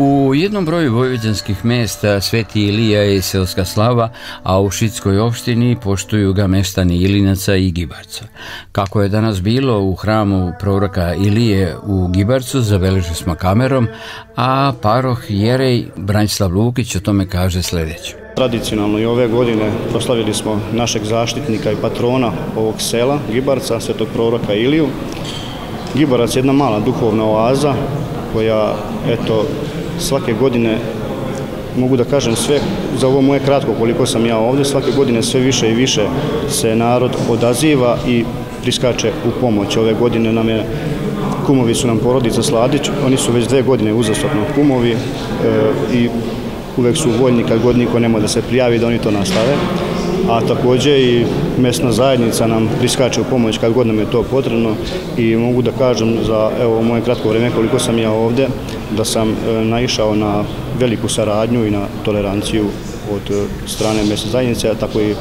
U jednom broju vojvođanskih mjesta Sveti Ilija i Selska slava, a u Šitskoj opštini poštuju ga meštani Ilinaca i Gibarca. Kako je danas bilo u hramu proroka Ilije u Gibarcu, zabeležili smo kamerom, a paroh Jerej Branjslav Lukić o tome kaže sljedeće. Tradicionalno i ove godine proslavili smo našeg zaštitnika i patrona ovog sela, Gibarca, svetog proroka Iliju. Gibarac je jedna mala duhovna oaza koja, eto, svake godine mogu da kažem sve za ovo moje kratko koliko sam ja ovdje, svake godine sve više i više se narod odaziva i priskače u pomoć. Ove godine nam je kumovi su nam porodica Sladić, oni su već dve godine uzastopno kumovi e, i uvek su voljni kad god niko nema da se prijavi da oni to nastave a također i mesna zajednica nam priskače u pomoć kad god nam je to potrebno i mogu da kažem za evo moje kratko vrijeme koliko sam ja ovdje da sam e, naišao na veliku saradnju i na toleranciju od e, strane mesne zajednice, a tako i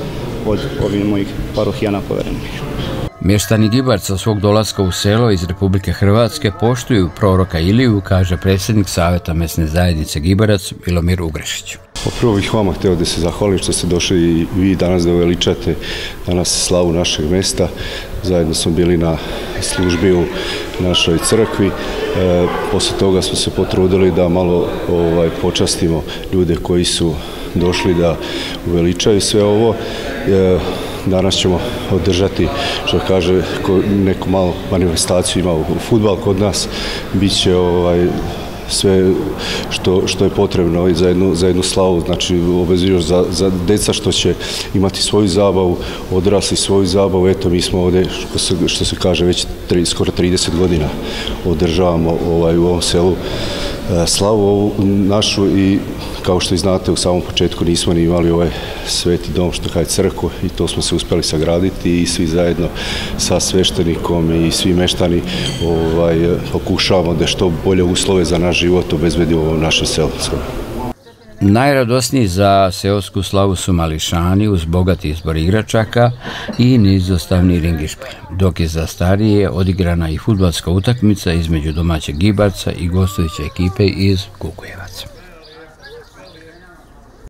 od ovih mojih parohijana poverenih. Mještani Gibarca svog dolaska u selo iz Republike Hrvatske poštuju proroka Iliju, kaže predsjednik Saveta mesne zajednice Gibarac Milomir Ugrešić. Prvo bih vama htio da se zahvalim što ste došli i vi danas da uveličate danas slavu našeg mesta. Zajedno smo bili na službi u našoj crkvi. E, poslije toga smo se potrudili da malo ovaj, počastimo ljude koji su došli da uveličaju sve ovo. E, danas ćemo održati, što kaže, neku malu manifestaciju ima u futbal kod nas. Biće ovaj, sve što, što je potrebno za jednu, za jednu slavu, znači obezirjoš za, za deca što će imati svoju zabavu, odrasli svoju zabavu, eto mi smo ovdje, što se, što se kaže, već tri, skoro 30 godina održavamo ovaj, u ovom selu e, slavu ovu našu i kao što i znate u samom početku nismo ni imali ovaj sveti dom što kaže crkvu i to smo se uspjeli sagraditi i svi zajedno sa sveštenikom i svi meštani ovaj, pokušavamo da što bolje uslove za naš život obezbedimo u našem selu. Najradosniji za seosku slavu su mališani uz bogati izbor igračaka i nizostavni ringišpilj, dok je za starije odigrana i futbalska utakmica između domaćeg Gibarca i gostujuće ekipe iz Kukujevaca.